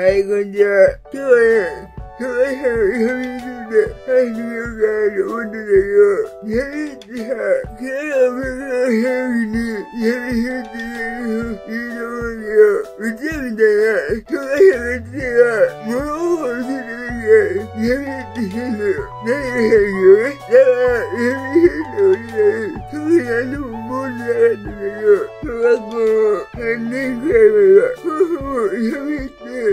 はい、こんにちは。今日はね、小学生の読みについて話してみようかなと思ってたけど、闇ってさ、嫌いな僕の闇に闇って言うのいいと思うけど、うちらみたいな小学生のうちでは、物心ついた時は闇って言うんだよ。何が言うねだから、闇って俺ら特に何でも思ってなかったんだけど、小学校の3年くらいまでは、ほぼほぼ闇って、去年も僕のやめ、めっちゃよくあんだよ。自分でも、小学校3年くらいの時に、俺さ、切れたとこがあって、みんなさ、あげるようなやつとか、食べるようなや、めって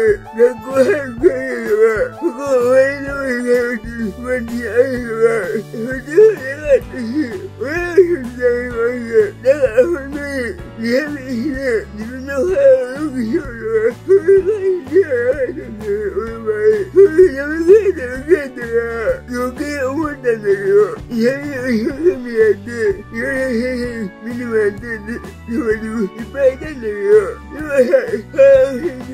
ろん、学校俺たちは、こんなノリ文句で、学校早く帰れとか、こお前の上に通って、あるとか、そっちもなかったし、俺はそんなにました。だから本当に、リハビリして、自分の体を良くしようとか、そういう感じではなかったんだよ、俺の場合。そういうやめ帰ったら帰ったら、余計思ったんだけど、リハビリを一生懸命やって、いろんな先生に見てもらって、で、でもでもいっぱいいたんだけど、今さ、体を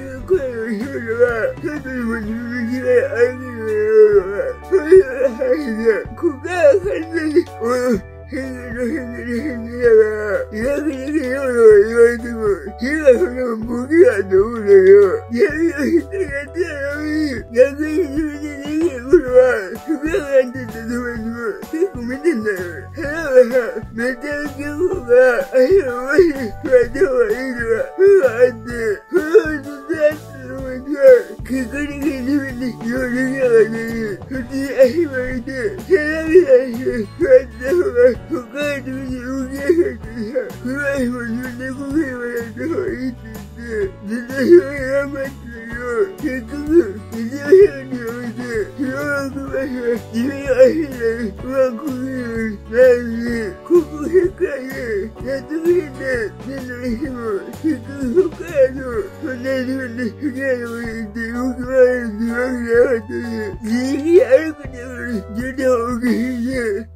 先生の声をしようとか、ちょっとでも自分の力で歩けるようになろうとか、そういう話で、ここから完全に、俺の、変化の変化の変化だから、医学的にようと言われても、手がそんなもんボケだと思うんだけど、闇の人やってたのに、逆に自分できることは、少なくなってた友達も結構見てんだよ。例えばさ、めっちゃ受け子が足を前に座った方がいいとか、そういうのがあって、達は、結果的に自分で使用できなかったり、そっちに足巻いて、背中み出して座った方が、そっから自分で動きやすかったりさ、暗いも自分でこげばやった方がいいって言って、私は頑張ってたけど、結局、一応部屋に置いて、広がく場所は自分の足でうまくこげるよ、結局、自分で好きなとこに行って動き回るってわけじゃなかったし、自力で歩くために置、いて、平坦でできるけど、自分の表現の範囲が超広く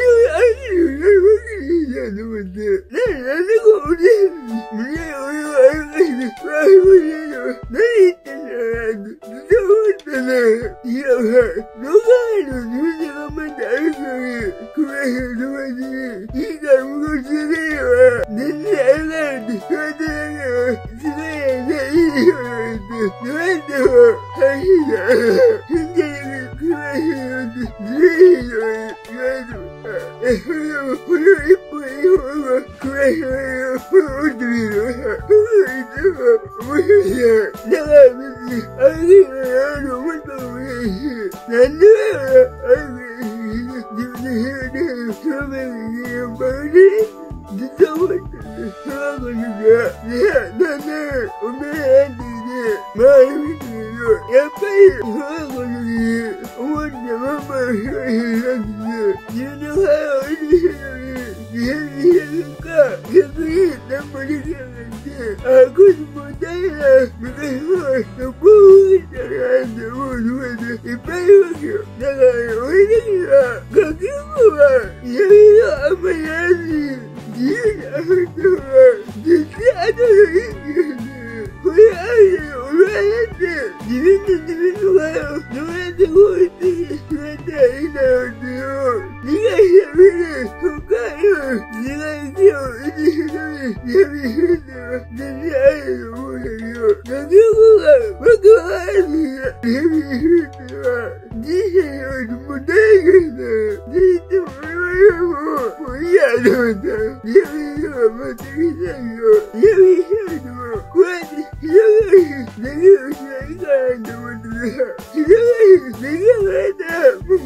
と思って。なんで、なんでこう腕に、胸に俺を歩かして、あ、もういいの？何言ってんだろうなって、ずっと思ったんだよ。いや、ほら、どう考えても自分で頑張って歩くの？に、小林の？友達に、いいから向こう連れてけば、全然歩かないって言われてないから、すごいやね、いいよ、言われて。どうやっても、大変だ。変じゃなくて、小林の？って、ずるいよ、言われても。え、それでも、この？が、に何もできなかった。あ、こいつもう大変だ。昔は、そこを受けたらって思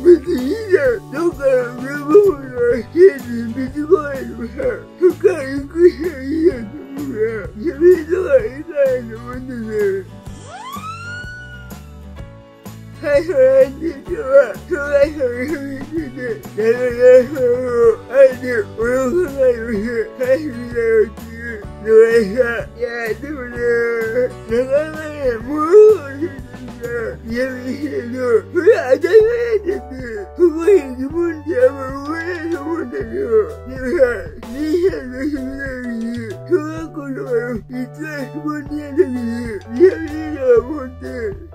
リはい、こんにちは。障害者の人について、ダメな人をあえて脅かないように、返してみたよっていうのがさ、いや、でもね、なかなかね、物を教えてみたら、嫌味してるの、それは当たり前なんだって、そこに自分ってあんまり思えないと思うんだけど、でもさ、兄さんの人みたいに、小学校とかのは番質問にやった時に、嫌味だと思って、